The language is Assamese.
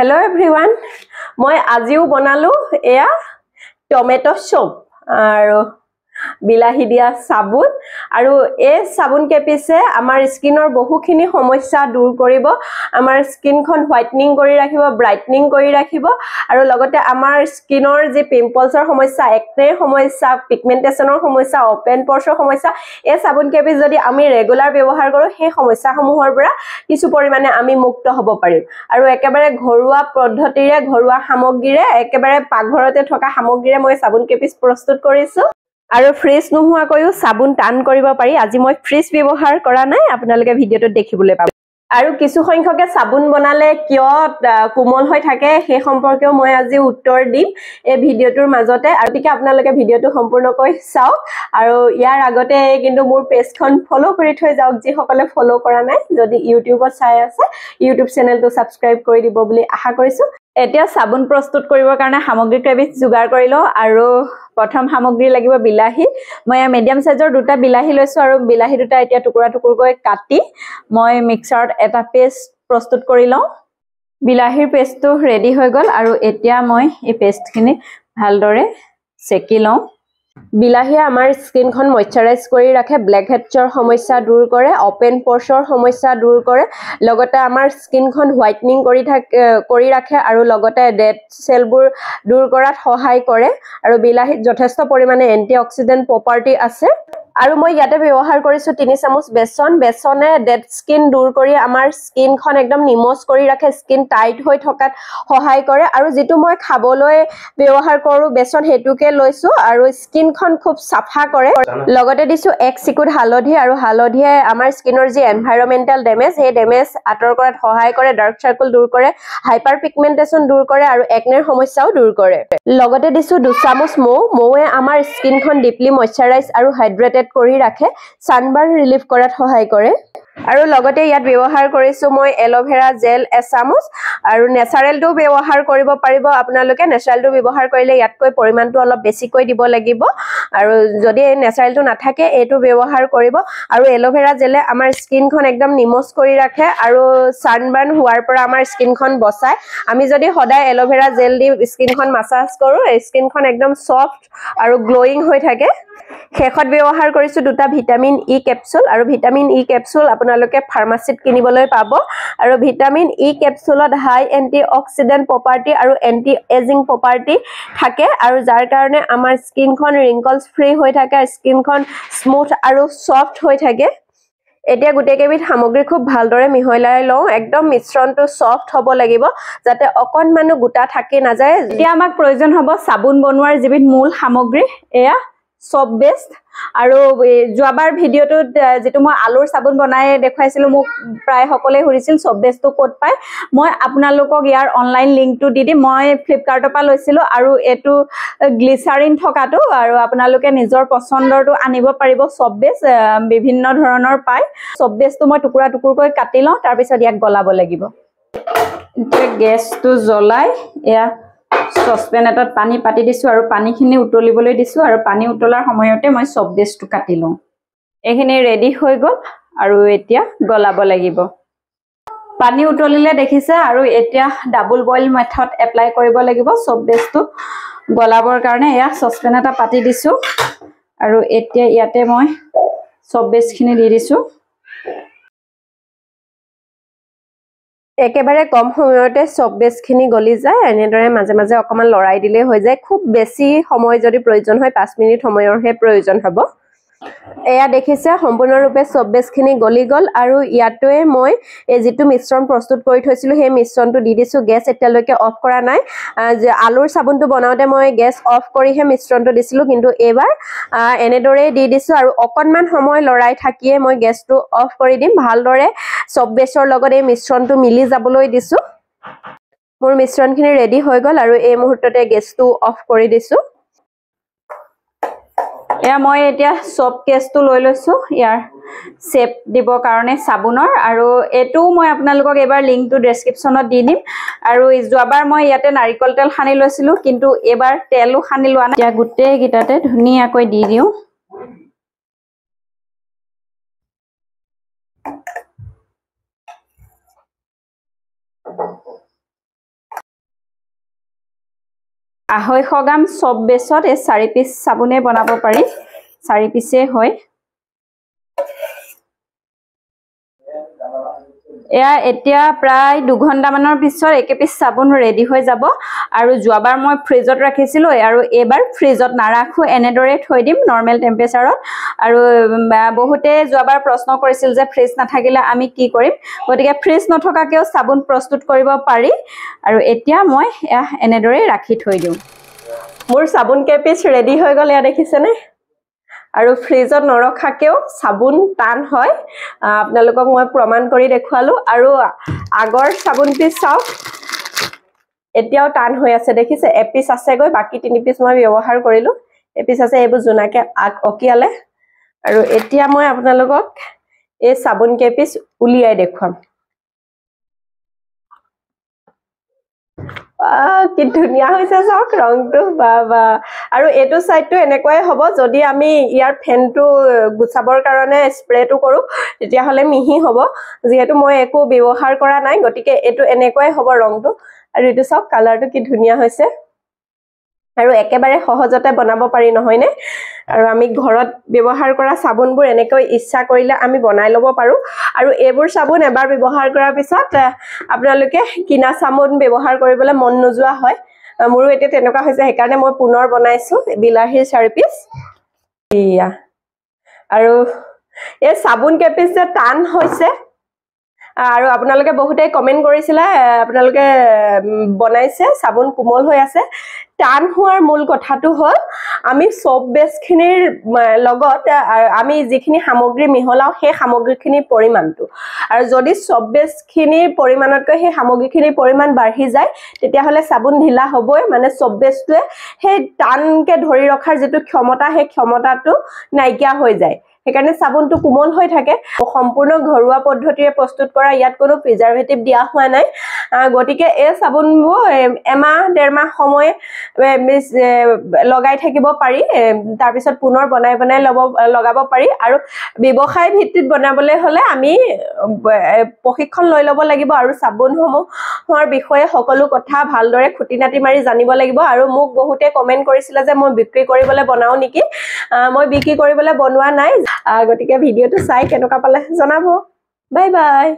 হেল্ল' এভৰিৱান মই আজিও বনালোঁ এয়া টমেট' চুপ আৰু বিলাহী দিয়া চাবোন। আৰু এই চাবোন কেপিছে আমাৰ স্কিনৰ বহুখিনি সমস্যা দূৰ কৰিব। আমাৰ স্কিনখন হোৱাইটনিং কৰি ৰাখিব ব্ৰাইটনিং কৰি ৰাখিব। আৰু লগতে আমাৰ স্কিনৰ যি পিম্পলছৰ সমস্যা একনেৰ সমস্যা পিগমেণ্টেশ্যনৰ সমস্যা অপেন পৰ্চৰ সমস্যা এই চাবোন কেপি যদি আমি ৰেগুলাৰ ব্যৱহাৰ কৰোঁ সেই সমস্যাসমূহৰ পৰা কিছু পৰিমাণে আমি মুক্ত হ'ব পাৰিম। আৰু একেবাৰে ঘৰুৱা পদ্ধতিৰে ঘৰুৱা সামগ্ৰীৰে একেবাৰে পাকঘৰতে থকা সামগ্ৰীৰে মই চাবোন কেপিচ প্ৰস্তুত কৰিছোঁ। আৰু ফ্ৰিজ নোহোৱাকৈও চাবোন টান কৰিব পাৰি। আজি মই ফ্ৰিজ ব্যৱহাৰ কৰা নাই আপোনালোকে ভিডিঅ'টোত দেখিবলৈ পাব। আৰু কিছু সংখ্যকে চাবোন বনালে কিয় কোমল হৈ থাকে সেই সম্পৰ্কেও মই আজি উত্তৰ দিম এই ভিডিঅ'টোৰ মাজতে। আৰু গতিকে আপোনালোকে ভিডিঅ'টো সম্পূৰ্ণকৈ চাওক। আৰু ইয়াৰ আগতে কিন্তু মোৰ পেজখন ফ'ল' কৰি থৈ যাওক যিসকলে ফ'ল' কৰা নাই যদি ইউটিউবত চাই আছে ইউটিউব চেনেলটো ছাবস্ক্ৰাইব কৰি দিব বুলি আশা কৰিছোঁ। এতিয়া চাবোন প্ৰস্তুত কৰিবৰ কাৰণে সামগ্ৰী কেইবিধ যোগাৰ কৰি লওঁ আৰু প্ৰথম সামগ্ৰী লাগিব বিলাহী। মই মিডিয়াম চাইজৰ দুটা বিলাহী লৈছোঁ আৰু বিলাহী দুটা এতিয়া টুকুৰা টুকুৰকৈ কাটি মই মিক্সাৰত এটা পেষ্ট প্ৰস্তুত কৰি লওঁ। বিলাহীৰ পেষ্টটো ৰেডি হৈ গ'ল আৰু এতিয়া মই এই পেষ্টখিনি ভালদৰে চেকি লওঁ। বিলাহীয়ে আমাৰ স্কিনখন মইশ্চাৰাইজ কৰি ৰাখে ব্লেক হেডছৰ সমস্যা দূৰ কৰে অপেন পৰ্চৰ সমস্যা দূৰ কৰে লগতে আমাৰ স্কিনখন হোৱাইটনিং কৰি থাকে কৰি ৰাখে আৰু লগতে ডেড চেলবোৰ দূৰ কৰাত সহায় কৰে। আৰু বিলাহীত যথেষ্ট পৰিমাণে এণ্টি অক্সিডেণ্ট প্ৰপাৰ্টি আছে। আৰু মই ইয়াতে ব্যৱহাৰ কৰিছোঁ তিনি চামুচ বেচন। বেচনে ডেড স্কিন দূৰ কৰি আমাৰ স্কিনখন একদম নিমজ কৰি ৰাখে। স্কিন টাইট হৈ থকাত সহায় কৰে। আৰু যিটো মই খাবলৈ ব্যৱহাৰ কৰোঁ বেচন সেইটোকে লৈছোঁ আৰু স্কিনখন খুব চাফা কৰে। লগতে দিছোঁ এক চিকুট হালধি আৰু হালধিয়ে আমাৰ স্কিনৰ যি এনভাইৰমেণ্টেল ডেমেজ সেই ডেমেজ আঁতৰ কৰাত সহায় কৰে ডাৰ্ক চাৰ্কল দূৰ কৰে হাইপাৰ পিগমেণ্টেশ্যন দূৰ কৰে আৰু একনেৰ সমস্যাও দূৰ কৰে। লগতে দিছোঁ দুচামুচ মৌ। মৌৱে আমাৰ স্কিনখন ডিপলি মইশ্চাৰাইজ আৰু হাইড্ৰেটেড কৰি ৰাখে ছানবাৰ্ণ ৰিলিফ কৰাত সহায় কৰে। আৰু লগতে ইয়াত ব্যৱহাৰ কৰিছোঁ মই এল'ভেৰা জেল এচামুচ আৰু নেচাৰেলটো ব্যৱহাৰ কৰিব পাৰিব। আপোনালোকে নেচাৰেলটো ব্যৱহাৰ কৰিলে ইয়াতকৈ পৰিমাণটো অলপ বেছিকৈ দিব লাগিব। আৰু যদি নেচাৰেলটো নাথাকে এইটো ব্যৱহাৰ কৰিব। আৰু এল'ভেৰা জেলে আমাৰ স্কিনখন একদম নিমজ কৰি ৰাখে আৰু ছানবাৰ্ণ হোৱাৰ পৰা আমাৰ স্কিনখন বচায়। আমি যদি সদায় এল'ভেৰা জেল দি স্কিনখন মাছাজ কৰোঁ স্কিনখন একদম ছফ্ট আৰু গ্ল'য়িং হৈ থাকে। শেষত ব্যৱহাৰ কৰিছোঁ দুটা ভিটামিন ই কেপচুল আৰু ভিটামিন ই কেপচুল আপোনালোকে ফাৰ্মাচীত কিনিবলৈ পাব। আৰু ভিটামিন ই কেপচুলত হাই এণ্টি অক্সিডেণ্ট প্ৰপাৰ্টি আৰু এণ্টি এজিং প্ৰপাৰ্টি থাকে। আৰু যাৰ কাৰণে আমাৰ স্কিনখন ৰিংকলছ ফ্ৰী হৈ থাকে স্কিনখন স্মুথ আৰু ছফ্ট হৈ থাকে। এতিয়া গোটেইকেইবিধ সামগ্ৰী খুব ভালদৰে মিহলাই লওঁ। একদম মিশ্ৰণটো ছফ্ট হ'ব লাগিব যাতে অকণমানো গোটা থাকি নাযায়। এতিয়া আমাক প্ৰয়োজন হ'ব চাবোন বনোৱাৰ যিবিধ মূল সামগ্ৰী এয়া চপ বেষ্ট আৰু যোৱাবাৰ ভিডিঅ'টোত যিটো মই আলুৰ চাবোন বনাই দেখুৱাইছিলোঁ মোক প্ৰায় সকলোৱে সুধিছিল চপ বেষ্টটো ক'ত পায়? মই আপোনালোকক ইয়াৰ অনলাইন লিংকটো দি দিম। মই ফ্লিপকাৰ্টৰ পৰা লৈছিলোঁ আৰু এইটো গ্লিচাৰিন থকাটো আৰু আপোনালোকে নিজৰ পচন্দৰটো আনিব পাৰিব। বেষ্ট আহ, বিভিন্ন ধৰণৰ পায়। চপ বেষ্টটো মই টুকুৰা টুকুৰকৈ কাটি লওঁ তাৰপিছত ইয়াক গলাব লাগিব। গেছটো জ্বলাই এয়া চচপেন এটাত পানী পাতি দিছোঁ আৰু পানীখিনি উতলিবলৈ দিছোঁ আৰু পানী উতলাৰ সময়তে মই চপ বেষ্টটো কাটি লওঁ এইখিনি ৰেডি হৈ গ'ল আৰু এতিয়া গলাব লাগিব। পানী উতলিলে দেখিছে আৰু এতিয়া ডাবুল বইল মেথড এপ্লাই কৰিব লাগিব চপ বেষ্টটো গলাবৰ কাৰণে এয়া চচপেন এটা পাতি দিছোঁ আৰু এতিয়া ইয়াতে মই চপ বেষ্টখিনি দি দিছোঁ। একেবাৰে কম সময়তে চব বেচখিনি গলি যায়। এনেদৰে মাজে মাজে অকণমান লৰাই দিলেই হৈ যায়। খুব বেছি সময় যদি প্ৰয়োজন হয় পাঁচ মিনিট সময়ৰহে প্ৰয়োজন হ'ব। এয়া দেখিছে সম্পূৰ্ণৰূপে চব বেচখিনি গলি গ'ল আৰু ইয়াতে মই এই যিটো মিশ্ৰণ প্ৰস্তুত কৰি থৈছিলোঁ সেই মিশ্ৰণটো দি দিছোঁ গেছ এতিয়ালৈকে অফ কৰা নাই। আলুৰ চাবোনটো বনাওঁতে মই গেছ অফ কৰিহে মিশ্ৰণটো দিছিলোঁ কিন্তু এইবাৰ এনেদৰেই দি দিছোঁ আৰু অকণমান সময় লৰাই থাকিয়ে মই গেছটো অফ কৰি দিম। ভালদৰে চব বেচৰ লগত এই মিশ্ৰণটো মিলি যাবলৈ দিছোঁ। মোৰ মিশ্ৰণখিনি ৰেডি হৈ গ'ল আৰু এই মুহূৰ্ততে গেছটো অফ কৰি দিছোঁ। এয়া মই এতিয়া চপ কেছটো লৈ লৈছোঁ ইয়াৰ শ্বেপ দিবৰ কাৰণে চাবোনৰ আৰু এইটোও মই আপোনালোকক এইবাৰ লিংকটো ডেছক্ৰিপশ্যনত দি দিম। আৰু যোৱাবাৰ মই ইয়াতে নাৰিকল তেল সানি লৈছিলোঁ কিন্তু এইবাৰ তেলো সানি লোৱা নাই। এতিয়া গোটেইকেইটাতে ধুনীয়াকৈ দি দিওঁ। আঢ়ৈশ গ্ৰাম চব বেচত এই চাৰি পিচ চাবোনে বনাব পাৰি। চাৰি পিচেই হয়। এয়া এতিয়া প্ৰায় দুঘণ্টামানৰ পিছত একেপিচ চাবোন ৰেডি হৈ যাব। আৰু যোৱাবাৰ মই ফ্ৰিজত ৰাখিছিলোঁ আৰু এইবাৰ ফ্ৰিজত নাৰাখোঁ এনেদৰে থৈ দিম নৰ্মেল টেম্পাৰেচাৰত আৰু বহুতে যোৱাবাৰ প্ৰশ্ন কৰিছিল যে ফ্ৰিজ নাথাকিলে আমি কি কৰিম? গতিকে ফ্ৰিজ নথকাকেও চাবোন প্ৰস্তুত কৰিব পাৰি। আৰু এতিয়া মই এয়া এনেদৰে ৰাখি থৈ দিওঁ। মোৰ চাবোন কেইপিচ ৰেডি হৈ গ'ল এয়া দেখিছেনে? আৰু ফ্ৰিজত নৰখাকেও চাবোন টান হয়। আপোনালোকক মই প্ৰমাণ কৰি দেখুৱালো। আৰু আগৰ চাবোন পিচ চাওক এতিয়াও টান হৈ আছে। দেখিছে এপিচ আছেগৈ বাকী তিনি পিচ মই ব্যৱহাৰ কৰিলোঁ। এপিচ আছে এইবোৰ জোনাকে আগ অকিয়ালে। আৰু এতিয়া মই আপোনালোকক এই চাবোন কেইপিচ উলিয়াই দেখুৱাম। কি ধুনীয়া হৈছে চাওক ৰংটো বা বা। আৰু এইটো চাইডটো এনেকুৱাই হ'ব যদি আমি ইয়াৰ ফেনটো গুচাবৰ কাৰণে স্প্ৰেটো কৰোঁ তেতিয়াহ'লে মিহি হ'ব। যিহেতু মই একো ব্যৱহাৰ কৰা নাই গতিকে এইটো এনেকুৱাই হ'ব ৰংটো। আৰু এইটো চাওক কালাৰটো কি ধুনীয়া হৈছে। আৰু একেবাৰে সহজতে বনাব পাৰি নহয়নে? আৰু আমি ঘৰত ব্যৱহাৰ কৰা চাবোনবোৰ এনেকৈ ইচ্ছা কৰিলে আমি বনাই ল'ব পাৰোঁ। আৰু এইবোৰ চাবোন এবাৰ ব্যৱহাৰ কৰাৰ পিছত আপোনালোকে কিনা চাবোন ব্যৱহাৰ কৰিবলৈ মন নোযোৱা হয়। মোৰো এতিয়া তেনেকুৱা হৈছে সেইকাৰণে মই পুনৰ বনাইছোঁ বিলাহীৰ চাৰি পিচ। এয়া আৰু এই চাবোন কেইপিচ যে টান হৈছে আৰু আপোনালোকে বহুতেই কমেণ্ট কৰিছিলে আপোনালোকে বনাইছে চাবোন কোমল হৈ আছে। টান হোৱাৰ মূল কথাটো হ'ল আমি চব বেচখিনিৰ লগত আমি যিখিনি সামগ্ৰী মিহলাওঁ সেই সামগ্ৰীখিনিৰ পৰিমাণটো। আৰু যদি চব বেচখিনিৰ পৰিমাণতকৈ সেই সামগ্ৰীখিনিৰ পৰিমাণ বাঢ়ি যায় তেতিয়াহ'লে চাবোন ঢিলা হ'বই মানে চব বেচটোৱে সেই টানকে ধৰি ৰখাৰ যিটো ক্ষমতা সেই ক্ষমতাটো নাইকিয়া হৈ যায়। সেইকাৰণে চাবোনটো কোমল হৈ থাকে। সম্পূৰ্ণ ঘৰুৱা পদ্ধতিৰে প্ৰস্তুত কৰা ইয়াত কোনো প্ৰিজাৰ্ভেটিভ দিয়া হোৱা নাই। গতিকে এই চাবোনবোৰ এমাহ ডেৰ মাহ সময় লগাই থাকিব পাৰি তাৰপিছত পুনৰ বনাই বনাই ল'ব লগাব পাৰি। আৰু ব্যৱসায় ভিত্তিত বনাবলৈ হ'লে আমি প্ৰশিক্ষণ লৈ ল'ব লাগিব আৰু চাবোনসমূহৰ বিষয়ে সকলো কথা ভালদৰে খুটি নাটি মাৰি জানিব লাগিব। আৰু মোক বহুতে কমেণ্ট কৰিছিলে যে মই বিক্ৰী কৰিবলৈ বনাওঁ নেকি। মই বিক্ৰী কৰিবলৈ বনোৱা নাই। গতিকে ভিডিঅ'টো চাই কেনেকুৱা পালে জনাব। Bye bye